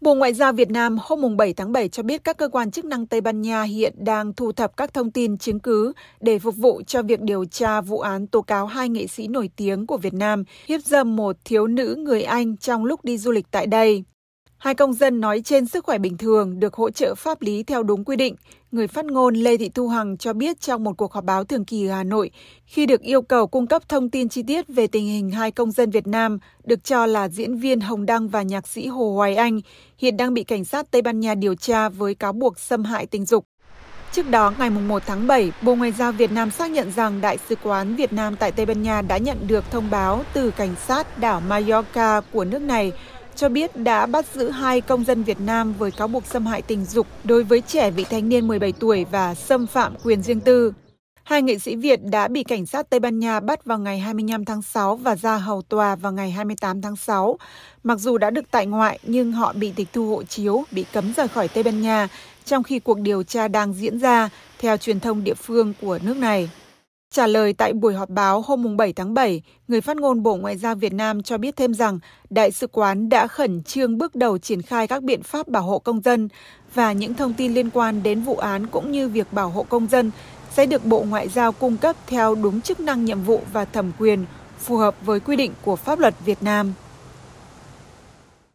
Bộ Ngoại giao Việt Nam hôm 7 tháng 7 cho biết các cơ quan chức năng Tây Ban Nha hiện đang thu thập các thông tin chứng cứ để phục vụ cho việc điều tra vụ án tố cáo hai nghệ sĩ nổi tiếng của Việt Nam hiếp dâm một thiếu nữ người Anh trong lúc đi du lịch tại đây. Hai công dân nói trên sức khỏe bình thường được hỗ trợ pháp lý theo đúng quy định. Người phát ngôn Lê Thị Thu Hằng cho biết trong một cuộc họp báo thường kỳ ở Hà Nội, khi được yêu cầu cung cấp thông tin chi tiết về tình hình hai công dân Việt Nam được cho là diễn viên Hồng Đăng và nhạc sĩ Hồ Hoài Anh hiện đang bị cảnh sát Tây Ban Nha điều tra với cáo buộc xâm hại tình dục. Trước đó, ngày 1 tháng 7, Bộ Ngoại giao Việt Nam xác nhận rằng Đại sứ quán Việt Nam tại Tây Ban Nha đã nhận được thông báo từ cảnh sát đảo Mallorca của nước này cho biết đã bắt giữ hai công dân Việt Nam với cáo buộc xâm hại tình dục đối với trẻ vị thanh niên 17 tuổi và xâm phạm quyền riêng tư. Hai nghệ sĩ Việt đã bị cảnh sát Tây Ban Nha bắt vào ngày 25 tháng 6 và ra hầu tòa vào ngày 28 tháng 6. Mặc dù đã được tại ngoại nhưng họ bị tịch thu hộ chiếu, bị cấm rời khỏi Tây Ban Nha trong khi cuộc điều tra đang diễn ra, theo truyền thông địa phương của nước này. Trả lời tại buổi họp báo hôm 7 tháng 7, người phát ngôn Bộ Ngoại giao Việt Nam cho biết thêm rằng Đại sứ quán đã khẩn trương bước đầu triển khai các biện pháp bảo hộ công dân và những thông tin liên quan đến vụ án cũng như việc bảo hộ công dân sẽ được Bộ Ngoại giao cung cấp theo đúng chức năng nhiệm vụ và thẩm quyền phù hợp với quy định của pháp luật Việt Nam.